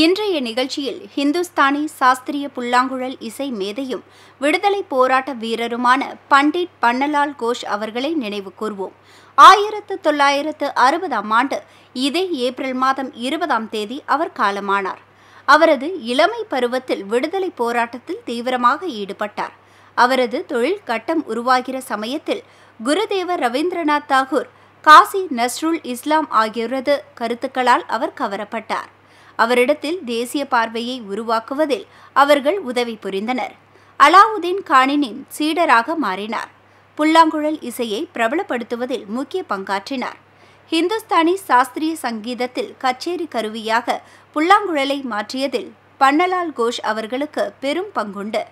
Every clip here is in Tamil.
இன்றைய நிகழ்ச்சியில் ஹிந்துஸ்தானி சாஸ்திரிய புல்லாங்குழல் இசை மேதையும் விடுதலை போராட்ட வீரருமான பண்டிட் பன்னலால் கோஷ் அவர்களை நினைவு கூர்வோம். ஆயிரத்து தொள்ளாயிரத்து அறுபதாம் ஆண்டு இதே ஏப்ரல் மாதம் இருபதாம் தேதி அவர் காலமானார். அவரது இளமை பருவத்தில் விடுதலை போராட்டத்தில் தீவிரமாக ஈடுபட்டார். அவரது தொழில் கட்டம் உருவாகிற சமயத்தில் குருதேவர் ரவீந்திரநாத் தாகூர் காசி நஸ்ருல் இஸ்லாம் ஆகியோரது கருத்துக்களால் அவர் கவரப்பட்டார். அவரிடத்தில் தேசிய பார்வையை உருவாக்குவதில் அவர்கள் உதவி புரிந்தனர். அலாவுதீன் கானினின் சீடராக மாறினார். புல்லாங்குழல் இசையை பிரபலப்படுத்துவதில் முக்கிய பங்காற்றினார். ஹிந்துஸ்தானி சாஸ்திரிய சங்கீதத்தில் கச்சேரி கருவியாக புல்லாங்குழலை மாற்றியதில் பன்னலால் கோஷ் அவர்களுக்கு பெரும் பங்குண்டு.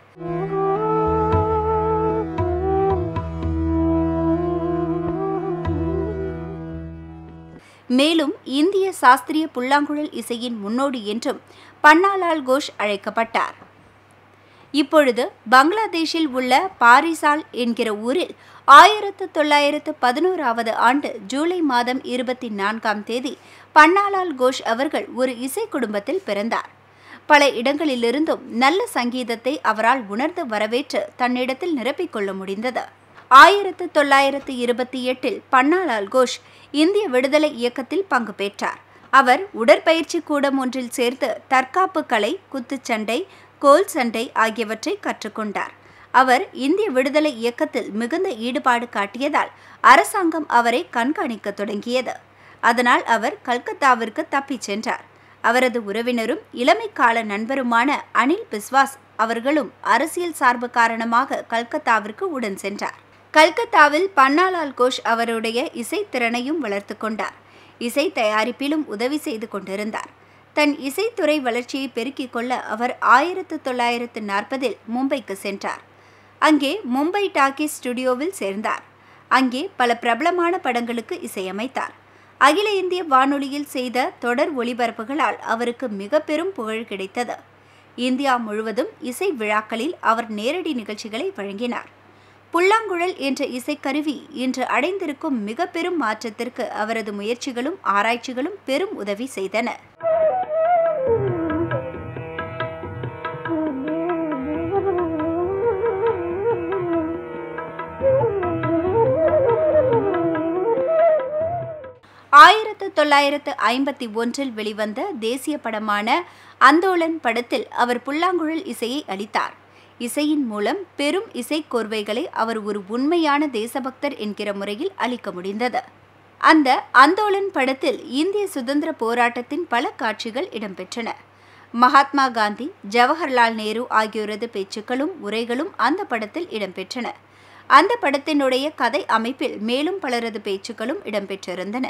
மேலும் இந்திய சாஸ்திரிய புல்லாங்குழல் இசையின் முன்னோடி என்றும் பன்னாலால் கோஷ் அழைக்கப்பட்டார். இப்பொழுது பங்களாதேஷில் உள்ள பாரிசால் என்கிற ஊரில் ஆயிரத்து தொள்ளாயிரத்து பதினோராவது ஆண்டு ஜூலை மாதம் இருபத்தி நான்காம் தேதி பன்னாலால் கோஷ் அவர்கள் ஒரு இசை குடும்பத்தில் பிறந்தார். பல இடங்களிலிருந்தும் நல்ல சங்கீதத்தை அவரால் உணர்ந்து வரவேற்று தன்னிடத்தில் நிரப்பிக்கொள்ள முடிந்தது. ஆயிரத்து தொள்ளாயிரத்து இருபத்தி எட்டில் பன்னாலால் கோஷ் இந்திய விடுதலை இயக்கத்தில் பங்கு பெற்றார். அவர் உடற்பயிற்சி கூடம் ஒன்றில் சேர்த்து தற்காப்பு கலை குத்துச்சண்டை கோல் சண்டை ஆகியவற்றை கற்றுக்கொண்டார். அவர் இந்திய விடுதலை இயக்கத்தில் மிகுந்த ஈடுபாடு காட்டியதால் அரசாங்கம் அவரை கண்காணிக்க தொடங்கியது. அதனால் அவர் கல்கத்தாவிற்கு தப்பிச் சென்றார். அவரது உறவினரும் இளமை கால நண்பருமான அனில் பிஸ்வாஸ் அவர்களும் அரசியல் சார்பு காரணமாக கல்கத்தாவிற்கு உடன் சென்றார். கல்கத்தாவில் பன்னாலால் கோஷ் அவருடைய இசைத்திறனையும் வளர்த்து கொண்டார். இசை தயாரிப்பிலும் உதவி செய்து கொண்டிருந்தார். தன் இசைத்துறை வளர்ச்சியை பெருக்கிக் கொள்ள அவர் ஆயிரத்து தொள்ளாயிரத்து நாற்பதில் மும்பைக்கு சென்றார். அங்கே மும்பை டாக்கி ஸ்டுடியோவில் சேர்ந்தார். அங்கே பல பிரபலமான படங்களுக்கு இசையமைத்தார். அகில இந்திய வானொலியில் செய்த தொடர் ஒளிபரப்புகளால் அவருக்கு மிக பெரும் புகழ் கிடைத்தது. இந்தியா முழுவதும் இசை விழாக்களில் அவர் நேரடி நிகழ்ச்சிகளை வழங்கினார். புல்லாங்குழல் என்ற இசைக்கருவி இன்று அடைந்திருக்கும் மிக பெரும் மாற்றத்திற்கு அவரது முயற்சிகளும் ஆராய்ச்சிகளும் பெரும் உதவி செய்தன. ஆயிரத்து தொள்ளாயிரத்து ஐம்பத்தி ஒன்றில் வெளிவந்த தேசிய படமான அந்தோலன் படத்தில் அவர் புல்லாங்குழல் இசையை அளித்தார். இசையின் மூலம் பெரும் இசைக்கோர்வைகளை அவர் ஒரு உண்மையான தேசபக்தர் என்கிற முறையில் அளிக்க முடிந்தது. அந்த அந்தோலன் படத்தில் இந்திய சுதந்திர போராட்டத்தின் பல காட்சிகள் இடம்பெற்றன. மகாத்மா காந்தி ஜவஹர்லால் நேரு ஆகியோரது பேச்சுக்களும் உரைகளும் அந்த படத்தில் இடம்பெற்றன. அந்த படத்தினுடைய கதை அமைப்பில் மேலும் பலரது பேச்சுக்களும் இடம்பெற்றிருந்தன.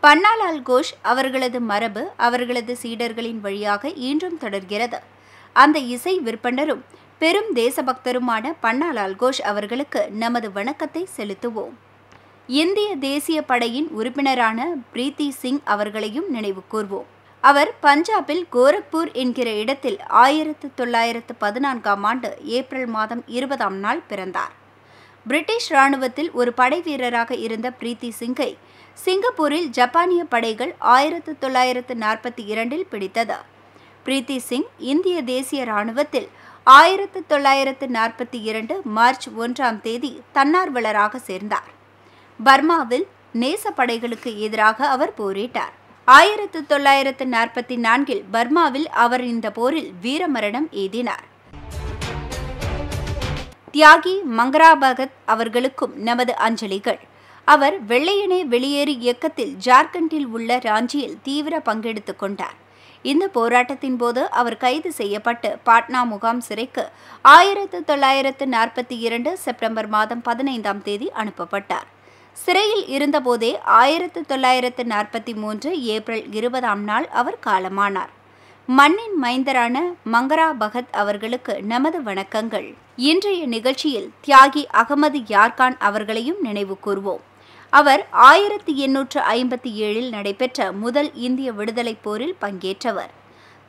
பன்னாலால் கோஷ் அவர்களது மரபு அவர்களது சீடர்களின் வழியாக இன்றும் தொடர்கிறது. அந்த இசை விற்பனரும் பெரும் தேசபக்தருமான பன்னாலால் கோஷ் அவர்களுக்கு நமது வணக்கத்தை செலுத்துவோம். இந்திய தேசிய படையின் உறுப்பினரான பிரீத்தி சிங் அவர்களையும் நினைவு கூர்வோம். அவர் பஞ்சாபில் கோரக்பூர் என்கிற இடத்தில் ஆயிரத்து தொள்ளாயிரத்து பதினான்காம் ஆண்டு ஏப்ரல் மாதம் இருபதாம் நாள் பிறந்தார். பிரிட்டிஷ் இராணுவத்தில் ஒரு படை வீரராக இருந்த பிரீத்தி சிங்கை சிங்கப்பூரில் ஜப்பானிய படைகள் ஆயிரத்து தொள்ளாயிரத்து நாற்பத்தி இரண்டில் பிடித்தது. பிரீத்தி சிங் இந்திய தேசிய இராணுவத்தில் ஆயிரத்து தொள்ளாயிரத்து நாற்பத்தி இரண்டு மார்ச் ஒன்றாம் தேதி தன்னார்வலராக சேர்ந்தார். பர்மாவில் நேச படைகளுக்கு எதிராக அவர் போரிட்டார். ஆயிரத்து தொள்ளாயிரத்து நாற்பத்தி நான்கில் பர்மாவில் அவர் இந்த போரில் வீரமரணம் எய்தினார். தியாகி மங்கரா பகத் அவர்களுக்கும் நமது அஞ்சலிகள். அவர் வெள்ளையனே வெளியேறு இயக்கத்தில் ஜார்க்கண்டில் உள்ள ராஞ்சியில் தீவிர பங்கெடுத்துக் கொண்டார். இந்த போராட்டத்தின் போது அவர் கைது செய்யப்பட்டு பாட்னா முகாம் சிறைக்கு ஆயிரத்து தொள்ளாயிரத்து நாற்பத்தி இரண்டு செப்டம்பர் மாதம் பதினைந்தாம் தேதி அனுப்பப்பட்டார். சிறையில் இருந்தபோதே ஆயிரத்து தொள்ளாயிரத்து நாற்பத்தி மூன்று ஏப்ரல் இருபதாம் நாள் அவர் காலமானார். மண்ணின் மைந்தரான மங்கரா பகத் அவர்களுக்கு நமது வணக்கங்கள். இன்றைய நிகழ்ச்சியில் தியாகி அகமது யார்கான் அவர்களையும் நினைவு கூர்வோம். அவர் ஆயிரத்தி எண்ணூற்று ஐம்பத்தி ஏழில் நடைபெற்ற முதல் இந்திய விடுதலைப் போரில் பங்கேற்றவர்.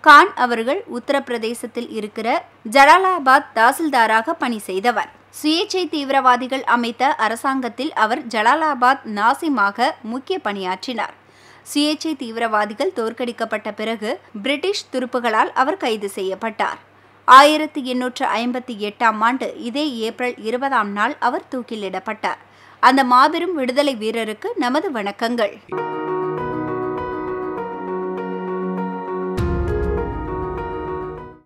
கான் அவர்கள் உத்தரப்பிரதேசத்தில் இருக்கிற ஜலாலாபாத் தாசில்தாராக பணி செய்தவர். சுயேச்சை தீவிரவாதிகள் அமைத்த அரசாங்கத்தில் அவர் ஜலாலாபாத் நாசிமாக முக்கிய பணியாற்றினார். சுயேட்சை தீவிரவாதிகள் தோற்கடிக்கப்பட்ட பிறகு பிரிட்டிஷ் துருப்புகளால் அவர் கைது செய்யப்பட்டார். ஆயிரத்தி எண்ணூற்று ஐம்பத்தி எட்டாம் ஆண்டு இதே ஏப்ரல் இருபதாம் நாள் அவர் தூக்கிலிடப்பட்டார். அந்த மாபெரும் விடுதலை வீரருக்கு நமது வணக்கங்கள்.